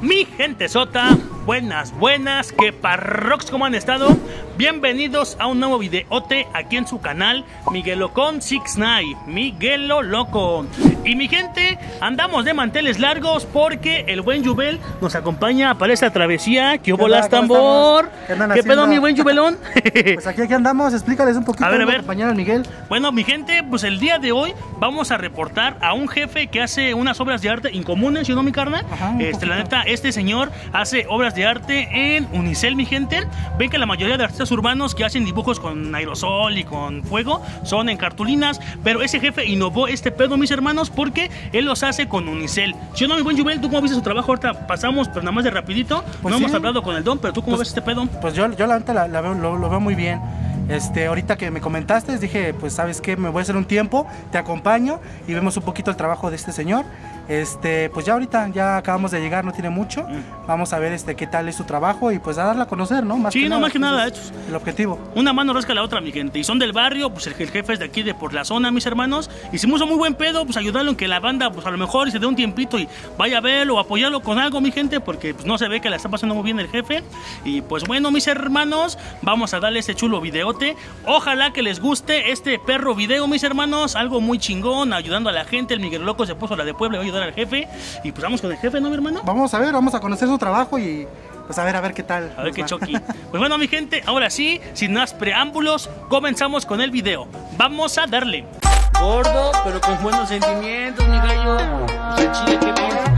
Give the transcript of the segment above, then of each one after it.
Mi gente sota, buenas, buenas, que parrox, ¿cómo han estado? Bienvenidos a un nuevo videote aquí en su canal Miguelocon 69, Miguelo Loco. Y mi gente, andamos de manteles largos porque el buen Jubel nos acompaña para esta travesía. ¿Qué hubo las tambor? ¿Qué ¿Qué pedo, mi buen Jubelón? Pues aquí, aquí andamos, explícales un poquito, A ver, a ver. compañero Miguel. Bueno, mi gente, pues el día de hoy vamos a reportar a un jefe que hace unas obras de arte incomunes, ¿sí no, mi carnal? Ajá, este, la neta, este señor hace obras de arte en Unicel, mi gente. Ven que la mayoría de artistas urbanos que hacen dibujos con aerosol y con fuego son en cartulinas, pero ese jefe innovó este pedo, mis hermanos, porque él los hace con Unicel. ¿Sí o no, mi buen Jubel? ¿Tú cómo viste su trabajo? Ahorita pasamos, pero nada más de rapidito. Pues no sí. hemos hablado con el don, pero ¿tú cómo Pues- ves este pedo? Pues yo, yo la neta la, la veo, lo, lo veo muy bien. Este, ahorita que me comentaste, dije, pues sabes qué, me voy a hacer un tiempo, te acompaño y vemos un poquito el trabajo de este señor. Este, pues ya ahorita ya acabamos de llegar, no tiene mucho. Mm. Vamos a ver este qué tal es su trabajo y pues a darla a conocer, ¿no? Más Sí, no, más que nada, ese es. El objetivo. Una mano rasca la otra, mi gente. Y son del barrio, pues el, jefe es de aquí, de por la zona, mis hermanos. Y si puso muy buen pedo, pues ayudarlo en que la banda, pues a lo mejor se dé un tiempito y vaya a verlo apoyarlo con algo, mi gente, porque pues no se ve que la está pasando muy bien el jefe. Y pues bueno, mis hermanos, vamos a darle este chulo videote. Ojalá que les guste este perro video, mis hermanos. Algo muy chingón, ayudando a la gente. El Miguel Loco se puso la de Puebla y al jefe. Y pues vamos con el jefe, ¿no, mi hermano? Vamos a ver, vamos a conocer su trabajo y pues a ver, a ver qué tal. A ver qué choqui. Pues bueno, mi gente, ahora sí, sin más preámbulos, comenzamos con el video. Vamos a darle. Gordo, pero con buenos sentimientos, mi gallo. Chile, qué bien,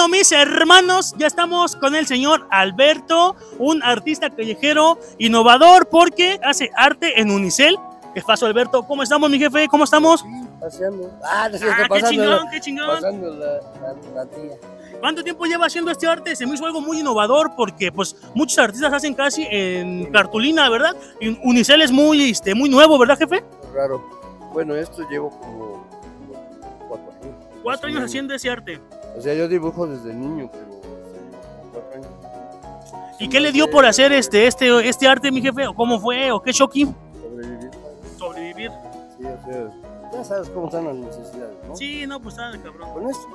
bueno, mis hermanos, ya estamos con el señor Alberto, un artista callejero innovador porque hace arte en Unicel. ¿Qué pasó, Alberto? ¿Cómo estamos, mi jefe? ¿Cómo estamos? Paseando. Ah, no sé, Ah, qué chingón, qué chingón. Pasando la, la, la tía. ¿Cuánto tiempo lleva haciendo este arte? Se me hizo algo muy innovador porque pues muchos artistas hacen casi en cartulina, ¿verdad? Y Unicel es muy, este, muy nuevo, ¿verdad, jefe? Raro. Bueno, esto llevo como, como cuatro años. Cuatro años haciendo ese arte. O sea, yo dibujo desde niño, pero. ¿Y qué le dio por hacer este, este, este arte, mi jefe? ¿O cómo fue? ¿O qué shocky? Sobrevivir. Sobrevivir. Sí, o sea, ya sabes cómo están las necesidades, ¿no? Sí, no, pues nada, cabrón. Con esto,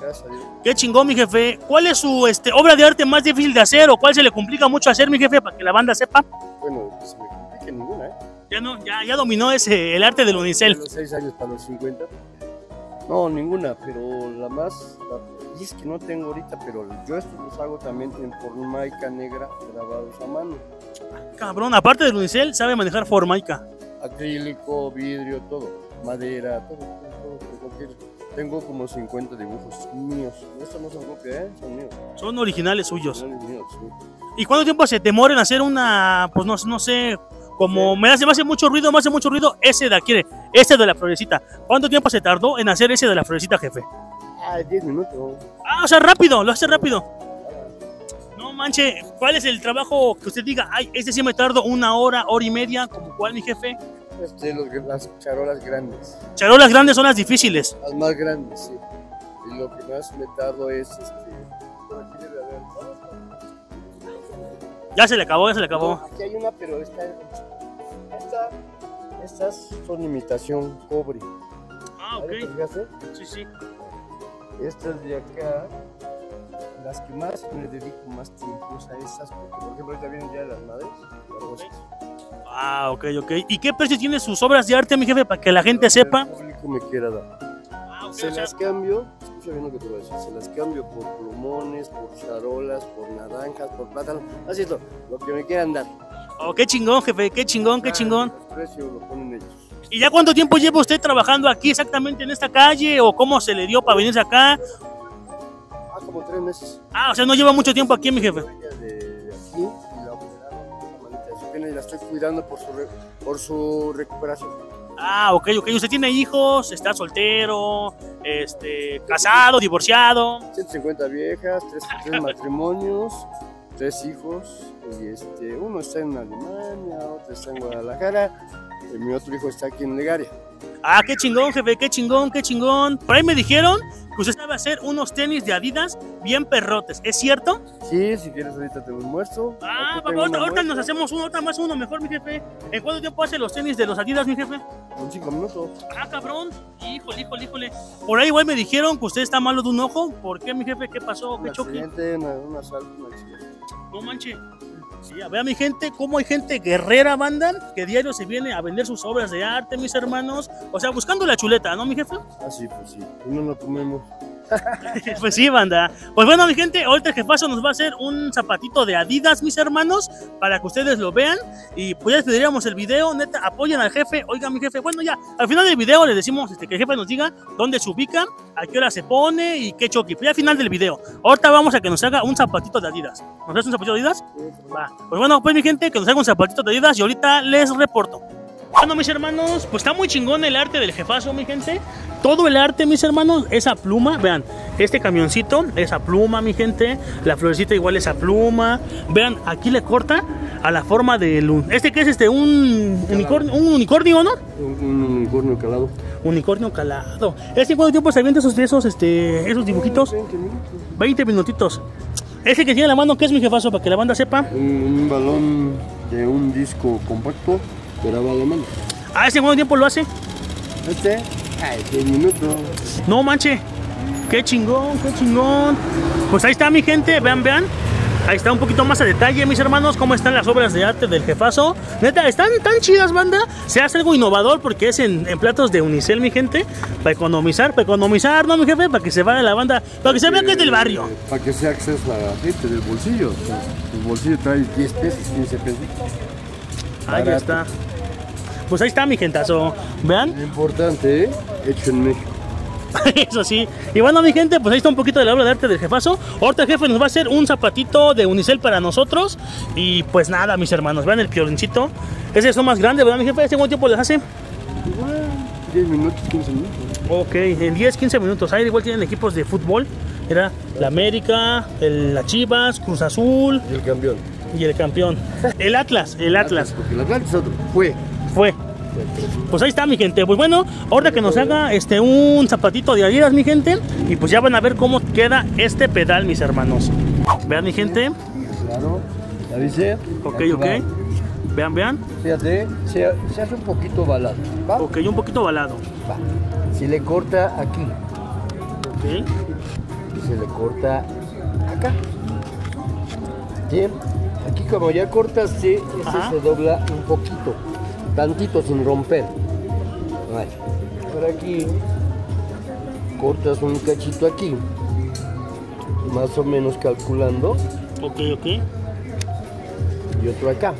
gracias a Dios. Qué chingón, mi jefe. ¿Cuál es su este, obra de arte más difícil de hacer o cuál se le complica mucho hacer, mi jefe, para que la banda sepa? Bueno, pues me complique ninguna, ¿eh? Ya no, ya, ya dominó ese, el arte del De Unicel. los seis años para los 50. No, ninguna, pero la más. La, es que no tengo ahorita, pero yo estos los hago también en formaica negra, grabados a mano. Cabrón, aparte del Unicel, sabe manejar formaica. acrílico, vidrio, todo, madera, todo, todo, todo, de cualquier- Tengo como 50 dibujos míos. Estos no son copia, ¿eh? Son míos. Son originales suyos. Son míos, sí. ¿Y cuánto tiempo se te demora en hacer una, pues no, no sé, como me hace, me hace mucho ruido, me hace mucho ruido ese de aquí, este de la florecita? ¿Cuánto tiempo se tardó en hacer ese de la florecita, jefe? Ah, 10 minutos. Ah, o sea, rápido, lo hace rápido. No manche, ¿cuál es el trabajo que usted diga, ay, este sí me tardo una hora, hora y media, como cuál, mi jefe? Este, los, las charolas grandes. Charolas grandes son las difíciles. Las más grandes, sí. Y lo que más me tardo es este. Ya se le acabó, ya se le ¿no? acabó. Aquí hay una, pero esta. Esta. Estas son imitación cobre. Ah, ¿Ahí te ok. Sí, sí. Estas de acá, las que más me dedico más tiempo a estas, porque por ejemplo ahorita vienen ya las madres. Ah, ok, ok. ¿Y qué precio tiene sus obras de arte, mi jefe, para que la gente sepa? El público me quiera dar. Ah, ok, Se o sea, las cambio, escucha bien lo que te voy a decir, se las cambio por plumones, por charolas, por naranjas, por plátanos, así es lo, lo que me quieran dar. oh, qué chingón, jefe, qué chingón, qué chingón. El precio lo ponen ellos. ¿Y ya cuánto tiempo lleva usted trabajando aquí exactamente en esta calle? ¿O cómo se le dio para venirse acá? Ah, como tres meses. Ah, o sea, no lleva mucho tiempo aquí, mi jefe. Ella de aquí y la estoy cuidando por su, por su recuperación. Ah, ok, ok. ¿Usted tiene hijos? ¿Está soltero? Este, casado, divorciado? 150 viejas, tres, tres matrimonios, tres hijos, y este, uno está en Alemania, otro está en Guadalajara, y mi otro hijo está aquí en Legaria. Ah, qué chingón, jefe, qué chingón, qué chingón. Por ahí me dijeron que usted sabe hacer unos tenis de Adidas bien perrotes. ¿Es cierto? Sí, si quieres ahorita te los muestro. Ah, papá, ahorita, ahorita nos hacemos uno, otra más uno mejor, mi jefe. ¿En cuánto tiempo hace los tenis de los Adidas, mi jefe? En cinco minutos. Ah, cabrón. Híjole, híjole, híjole. Por ahí igual me dijeron que usted está malo de un ojo. ¿Por qué, mi jefe? ¿Qué pasó? ¿Qué choque? accidente, una, un asalto, un accidente. No manche. Sí, a ver, mi gente, cómo hay gente guerrera, banda, que diario se viene a vender sus obras de arte, mis hermanos. O sea, buscando la chuleta, ¿no, mi jefe? Ah, sí, pues sí. Y no comemos. pues sí, banda. Pues bueno, mi gente, ahorita el jefazo nos va a hacer un zapatito de Adidas, mis hermanos, para que ustedes lo vean. Y pues ya despediríamos el video, neta, apoyen al jefe. Oiga, mi jefe, bueno, ya, al final del video les decimos este, que el jefe nos diga dónde se ubica, a qué hora se pone y qué choque. Pues ya al final del video. Ahorita vamos a que nos haga un zapatito de Adidas. ¿Nos hace un zapatito de Adidas? Va. Pues bueno, pues mi gente, que nos haga un zapatito de Adidas y ahorita les reporto. Bueno, mis hermanos, pues está muy chingón el arte del jefazo, mi gente. Todo el arte, mis hermanos, esa pluma, vean, este camioncito, esa pluma, mi gente. La florecita igual esa pluma. Vean, aquí le corta a la forma del... un- ¿Este que es este? Un unicornio, un unicornio, ¿no? Un, un unicornio calado. Unicornio calado. ¿Este cuánto tiempo se avienta esos, esos, este, esos dibujitos? 20 minutos. 20 minutitos. Ese que tiene en la mano, ¿qué es mi jefazo? Para que la banda sepa. Un, un balón de un disco compacto, grabado a mano. ¿A ese cuánto tiempo lo hace? Este, ay, 10 minutos. No manche. Qué chingón, qué chingón. Pues ahí está mi gente, vean, vean. Ahí está un poquito más a detalle, mis hermanos, cómo están las obras de arte del jefazo. Neta, están tan chidas, banda. Se hace algo innovador porque es en, en platos de unicel, mi gente. Para economizar, para economizar, ¿no, mi jefe? Para que se vaya la banda, para que se vea que es del barrio. Para que sea acceso a la gente del bolsillo. O sea, el bolsillo trae 10 pesos, 15 pesos. Ahí está. Pues ahí está, mi gentazo. Vean. Importante, ¿eh? Hecho en México. Eso sí. Y bueno, mi gente, pues ahí está un poquito de la obra de arte del jefazo. Ahorita el jefe nos va a hacer un zapatito de unicel para nosotros. Y pues nada, mis hermanos, vean el piolincito. Ese es lo más grande, ¿verdad, mi jefe? ¿Este cuánto tiempo les hace? Igual, 10 minutos, 15 minutos. Ok, en 10, 15 minutos. Ahí igual tienen equipos de fútbol. Era la América, el, la Chivas, Cruz Azul Y el campeón. Y el campeón. El Atlas, el Atlas. Porque el Atlas es otro. Fue. Fue. Pues ahí está mi gente. Pues bueno, ahora que nos haga este un zapatito de Adidas, mi gente. Y pues ya van a ver cómo queda este pedal, mis hermanos. Vean mi gente. Claro. ¿Ya? Ok, ok. Vean, vean. Fíjate, se, se hace un poquito balado. ¿Va? Ok, un poquito balado. Va. Si le corta aquí Ok. y se le corta acá. Bien. Aquí como ya cortaste, este Ajá. se dobla un poquito. Tantito sin romper. Vale. Por aquí cortas un cachito aquí. Más o menos calculando. Ok, ok. y otro acá.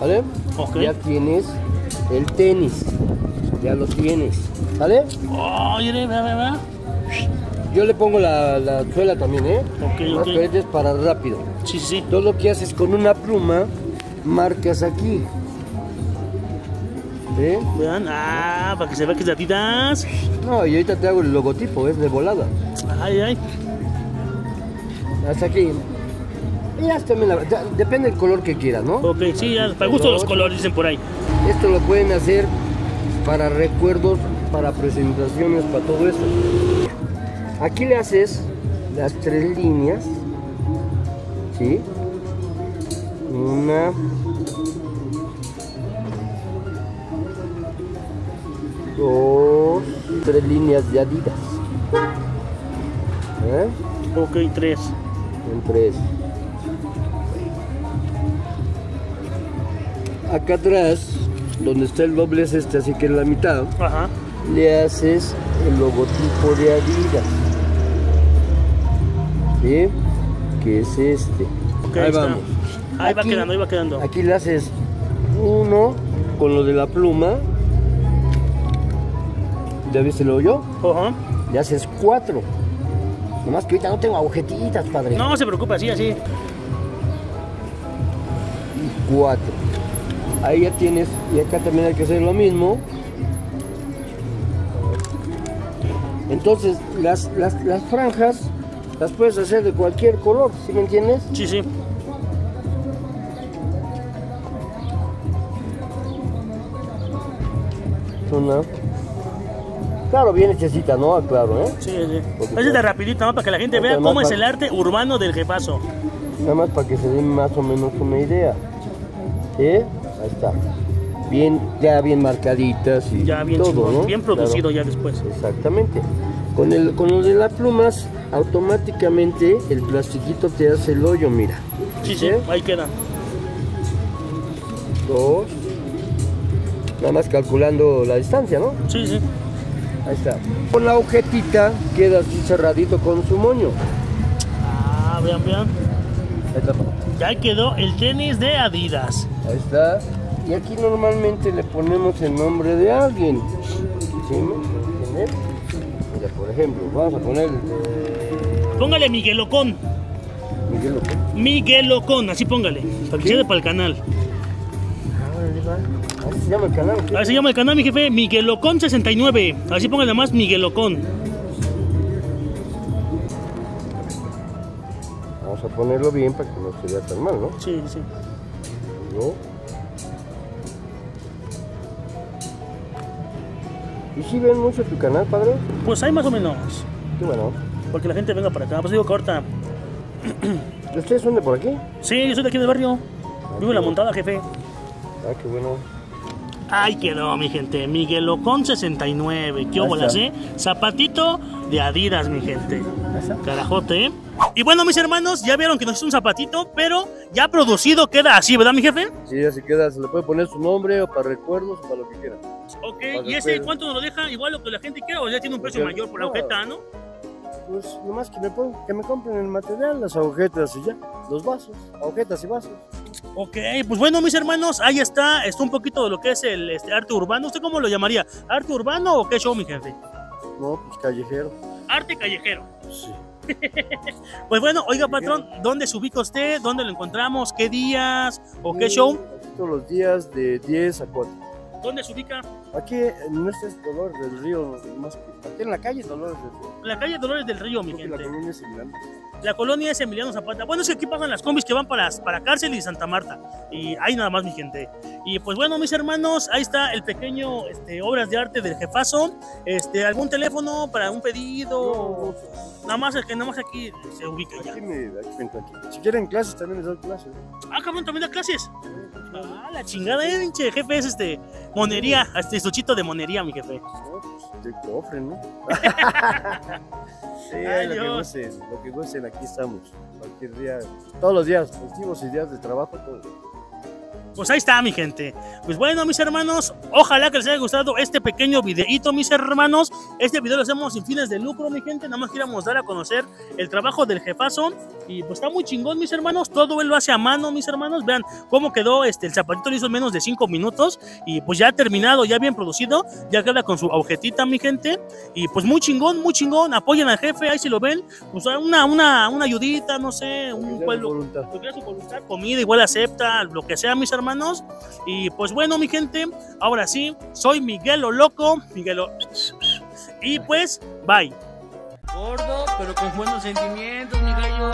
¿Vale? Ok. Ya tienes el tenis. Ya lo tienes. ¿Vale? Oh, vea, vea, vea. Yo le pongo la, la suela también, ¿eh? Ok, Más ok. que ahorita es para rápido. Sí, sí. Todo lo que haces con una pluma, marcas aquí. ¿Ve? Vean. Ah, para que se vea que es de Adidas. No, y ahorita te hago el logotipo, es de volada. Ay, ay. Hasta aquí. Y ya también la- depende del color que quieras, ¿no? Ok, sí, ya. Para gusto los colores, dicen por ahí. Esto lo pueden hacer para recuerdos, para presentaciones, para todo eso. Aquí le haces las tres líneas, ¿sí? Una, dos, tres líneas de Adidas. ¿Eh? Ok, tres. En tres. Acá atrás, donde está el doblez este, así que en la mitad, Ajá. Le haces el logotipo de Adidas. ¿Sí? Que es este. Ahí vamos. Ahí va quedando, ahí va quedando. Aquí le haces uno con lo de la pluma. ¿Ya viste lo yo? Ajá. Le haces cuatro. Nomás que ahorita no tengo agujetitas, padre. No se preocupe, así, así. Cuatro. Ahí ya tienes, y acá también hay que hacer lo mismo. Entonces, las, las, las franjas las puedes hacer de cualquier color, ¿sí me entiendes? Sí, sí. una. Claro, bien hechecita, ¿no? Claro, ¿eh? Sí, sí. Porque- Ese de rapidito, ¿no? Para que la gente vea cómo es el arte urbano del jefazo. Nada más para que se den más o menos una idea. ¿Eh? Ahí está. Bien, ya bien marcaditas y Ya bien todo, ¿no? bien producido Claro. ya después. Exactamente. Con, el, con lo de las plumas, automáticamente el plastiquito te hace el hoyo, mira. Sí, sí, ¿Eh? ahí queda. Dos. Nada más calculando la distancia, ¿no? Sí, sí. Ahí está. Con la agujetita queda así cerradito con su moño. Ah, vean, vean. Ahí está. Ya quedó el tenis de Adidas. Ahí está. Y aquí normalmente le ponemos el nombre de alguien. ¿Sí? Mira, por ejemplo, vamos a poner Póngale Miguel Ocón. Miguel López. Miguel Ocón, así póngale. Para que quede para el canal. Así se llama el canal. ¿qué? Así se llama el canal, mi jefe. Miguel Ocón 69. Así póngale más Miguel Ocón. Vamos a ponerlo bien para que no se vea tan mal, ¿no? Sí, sí. ¿No? ¿Y si ven mucho tu canal, padre? Pues hay más o menos. Qué bueno. Porque la gente venga para acá. Pues digo ahorita. ¿Ustedes son de por aquí? Sí, yo soy de aquí del barrio. Vivo en la montada, jefe. Ah, qué bueno. Ahí quedó, mi gente. Miguel Ocón 69. ¿Qué óbolas, eh? Zapatito de Adidas, mi gente. Carajote, ¿eh? Y bueno, mis hermanos, ya vieron que nos hizo un zapatito, pero ya producido queda así, ¿verdad, mi jefe? Sí, así queda. Se le puede poner su nombre o para recuerdos o para lo que quiera. Ok, Para ¿y ese cuánto nos lo deja? Igual lo que la gente quiera o ya tiene un precio mayor por la agujeta, ¿no? Pues nomás que me, pon- que me compren el material, las agujetas y ya. Los vasos, agujetas y vasos. Ok, pues bueno, mis hermanos, ahí está, está un poquito de lo que es el este, arte urbano. ¿Usted cómo lo llamaría? ¿Arte urbano o qué show, mi jefe? No, pues callejero. Arte callejero. Sí. Pues bueno, oiga, patrón, ¿dónde se ubica usted? ¿Dónde lo encontramos? ¿Qué días? ¿O qué show? Aquí todos los días de 10 a 4. ¿Dónde se ubica? Aquí en este es Dolores del Río, más que aquí en la calle es Dolores del Río. En la calle Dolores del Río, mi Creo que la gente. colonia es. La colonia es Emiliano Zapata. Bueno, es que aquí pasan las combis que van para, para cárcel y Santa Marta. Y ahí nada más, mi gente. Y pues bueno, mis hermanos, ahí está el pequeño este, obras de arte del jefazo. Este, algún teléfono para un pedido. Nada más el que nada más aquí se ubica ya. Aquí me, aquí me encuentro aquí. Si quieren clases, también les doy clases. Ah, cabrón, también da clases. Ah, la chingada, eh, pinche jefe, es este monería, este estuchito de monería, mi jefe. De cofre, ¿no? sí, Ay, lo que gusten, lo que gusten, aquí estamos. Cualquier día, todos los días, festivos y días de trabajo, todo. Pues ahí está, mi gente. Pues bueno, mis hermanos, ojalá que les haya gustado este pequeño videíto, mis hermanos. Este video lo hacemos sin fines de lucro, mi gente. Nada más queríamos dar a conocer el trabajo del jefazo. Y pues está muy chingón, mis hermanos. Todo él lo hace a mano, mis hermanos. Vean cómo quedó este, el zapatito, lo hizo en menos de 5 minutos. Y pues ya terminado, ya bien producido. Ya queda con su agujetita, mi gente. Y pues muy chingón, muy chingón. Apoyen al jefe, ahí si lo ven. Pues una, una, una ayudita, no sé, un pueblo voluntad. su voluntad, comida igual acepta, lo que sea, mis hermanos. Y pues bueno, mi gente, ahora sí, soy Miguelo Loco, Miguelo. Y pues, bye. Gordo, pero con buenos sentimientos, mi gallo.